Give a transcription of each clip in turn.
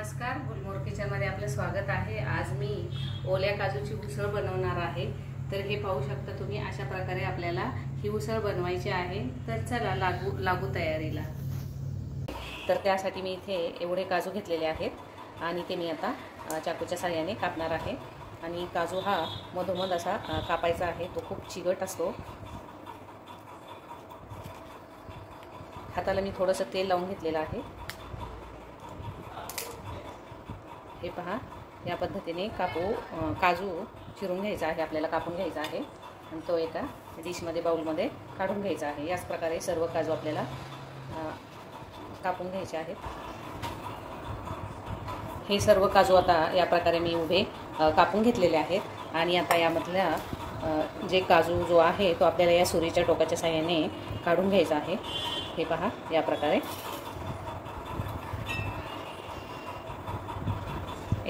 नमस्कार गुलमोर किचनमध्ये आपलं स्वागत आहे. आज मी ओल्या काजूची उसळ बनवणार आहे. तर हे पाहू शकता तुम्ही अशा प्रकारे आपल्याला ही उसळ बनवायची आहे. तर चला लागू लागू तयारीला. तर त्यासाठी मी इथे एवढे काजू घेतलेले आहेत आणि ते मी आता चाकूच्या साह्याने कापणार आहे. आणि काजू हा मधोमध असा कापायचा आहे. तो खूप चिगट असतो. हाताला मी थोडंसं तेल लावून घेतलेलं आहे. हे पहा. या पद्धतीने कापू काजू चिरून घ्यायचा आहे आपल्याला कापून घ्यायचा आहे. आणि तो एका डिशमध्ये बाऊलमध्ये काढून घ्यायचा आहे. याच प्रकारे सर्व काजू आपल्याला कापून घ्यायचे आहेत. हे सर्व काजू आता या प्रकारे मी उभे कापून घेतलेले आहेत. आणि आता यामधल्या जे काजू जो आहे तो आपल्याला या सुरीच्या टोकाच्या साह्याने काढून घ्यायचा आहे. हे पहा या प्रकारे.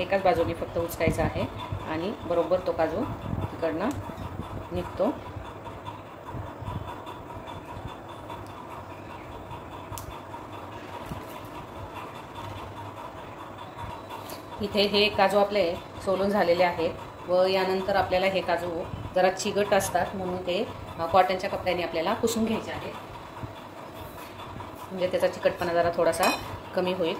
एकाच बाजूने फक्त उचकायचा आहे आणि बरोबर तो काजू तिकडनं निघतो. इथे हे काजू आपले सोलून झालेले आहेत व यानंतर आपल्याला हे काजू जरा चिगट असतात म्हणून ते कॉटनच्या कपड्याने आपल्याला पुसून घ्यायचे आहे म्हणजे त्याचा चिकटपणा जरा थोडासा कमी होईल.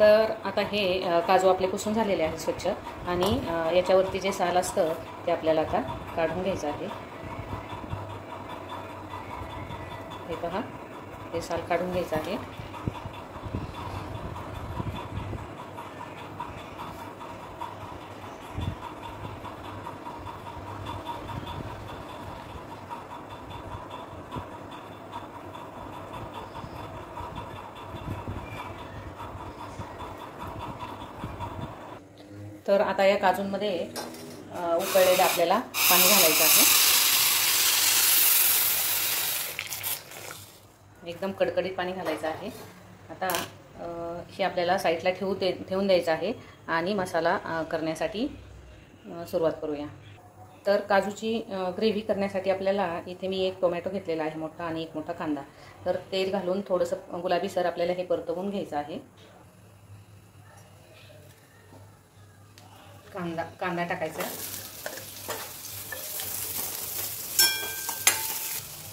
तर आता हे काजू आपले पुसून झालेले आहेत स्वच्छ. आणि याच्यावरती जे साल असतं ते आपल्याला आता काढून घ्यायचं आहे. हे पहा हे साल काढून घ्यायचं आहे. तर आता या काजूंमध्ये उकळलेलं आपल्याला पाणी घालायचं आहे. एकदम कडकडीत पाणी घालायचं आहे. आता हे आपल्याला साईडला ठेवू दे ठेवून द्यायचं आहे आणि मसाला करण्यासाठी सुरुवात करूया. तर काजूची ग्रेव्ही करण्यासाठी आपल्याला इथे मी एक टोमॅटो घेतलेला आहे मोठा आणि एक मोठा कांदा. तर तेल घालून थोडंसं गुलाबी सर आपल्याला हे परतवून घ्यायचं आहे. कांदा कांदा टाकायचा.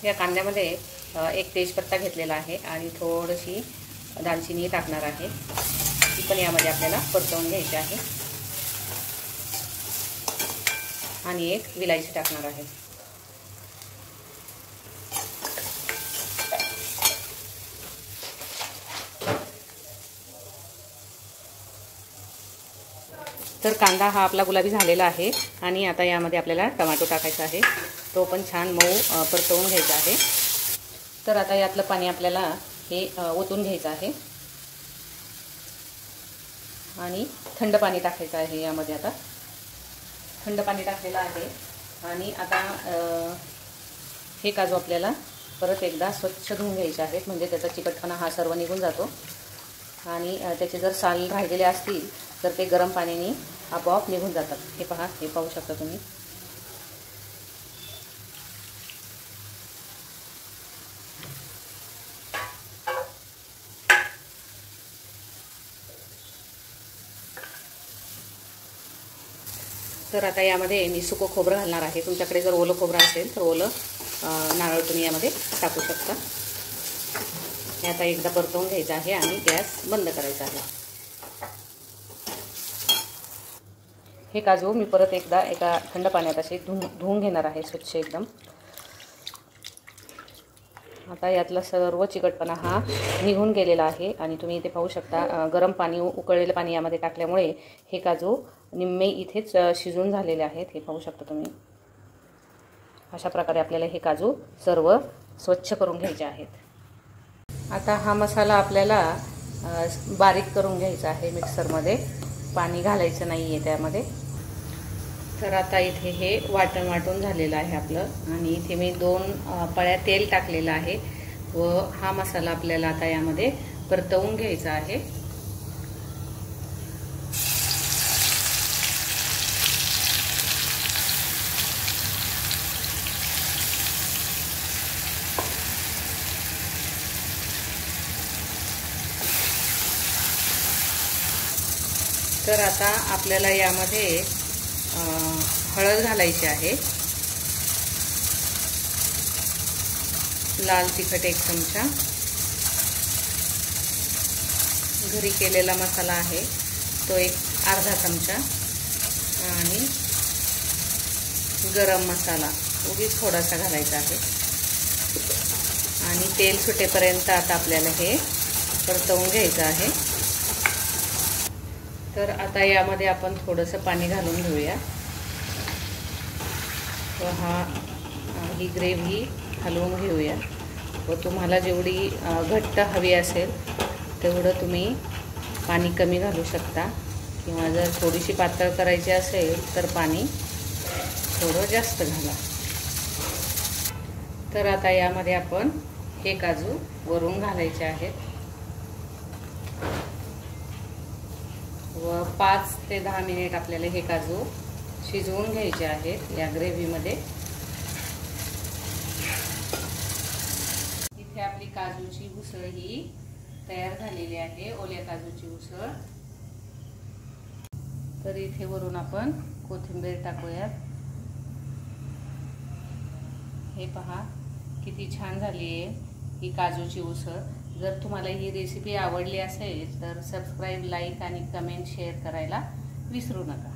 या कांद्यामध्ये एक तेजपत्ता घेतलेला आहे आणि थोडीशी दालचिनी टाकणार आहे. ती पण यामध्ये आपल्याला परतवून घ्यायची आहे. आणि एक विलायची टाकणार आहे. तर कांदा हा आपला गुलाबी झालेला आहे आणि आता यामध्ये आपल्याला टमाटो टाकायचा आहे. तो पण छान मऊ परतवून घ्यायचा आहे. तर आता यातलं पाणी आपल्याला हे ओतून घ्यायचं आहे. आणि थंड पाणी टाकायचं आहे यामध्ये आता. थंड पाणी टाकलेलं आहे. आणि आता हे काजू आपल्याला परत एकदा स्वच्छ धुवून घ्यायचे आहेत. म्हणजे त्याचा चिकटपणा हा सर्व निघून जातो. आणि त्याचे जर साल राहिलेले असतील तर ते गरम पाण्याने आपोआप निघून जातात. हे पहा हे पाहू शकता तुम्ही. तर आता यामध्ये मी सुकं खोबरं घालणार आहे. तुमच्याकडे जर ओलं खोबरं असेल तर ओलं नारळ तुम्ही यामध्ये टाकू शकता. हे आता एकदा परतवून घ्यायचं आहे आणि गॅस बंद करायचा आहे. हे काजू मी परत एकदा एका थंड पाण्यात असे धुवून धुवून घेणार आहे स्वच्छ एकदम. आता यातला सर्व चिकटपणा हा निघून गेलेला आहे आणि तुम्ही इथे पाहू शकता गरम पाणी उकळलेलं पाणी यामध्ये टाकल्यामुळे हे काजू निम्मे इथेच शिजून झालेले आहेत. हे पाहू शकता तुम्ही. अशा प्रकारे आपल्याला हे काजू सर्व स्वच्छ करून घ्यायचे आहेत. आता हा मसाला आपल्याला बारीक करून घ्यायचा आहे मिक्सरमध्ये. पाणी घालायचं नाही आहे त्यामध्ये. तर आता इथे हे वाटण वाटून झालेलं आहे आपलं. आणि इथे मी दोन पळ्या तेल टाकलेलं आहे व हा मसाला आपल्याला आता यामध्ये परतवून घ्यायचा आहे. तर आता आपल्याला यामध्ये हळद घालायची आहे. लाल तिखट एक चमचा. घरी केलेला मसाला आहे. तो एक अर्धा चमचा. आणि गरम मसाला उगीच थोडासा घालायचा आहे. आणि तेल सुटेपर्यंत आता आपल्याला हे परतवून घ्यायचं आहे. तर आता यामध्ये आपण थोडंसं पाणी घालून घेऊया. व हा ही ग्रेव्ही हलवून घेऊया. व तुम्हाला जेवढी घट्ट हवी असेल तेवढं तुम्ही पाणी कमी घालू शकता. किंवा जर थोडीशी पातळ करायची असेल तर पाणी थोडं जास्त घाला. तर आता यामध्ये आपण हे काजू वरून घालायचे आहेत. व पाच ते दहा मिनिट आपल्याला हे काजू शिजवून घ्यायचे आहेत या ग्रेव्हीमध्ये इथे आपली काजूची उसळ ही तयार झालेली आहे ओल्या काजूची उसळ. तर इथे वरून आपण कोथिंबीर टाकूयात. हे पहा किती छान झाली आहे ही काजूची उसळ. जर तुम्हाला ही रेसिपी आवडली असेल तर सबस्क्राईब लाईक आणि कमेंट शेअर करायला विसरू नका.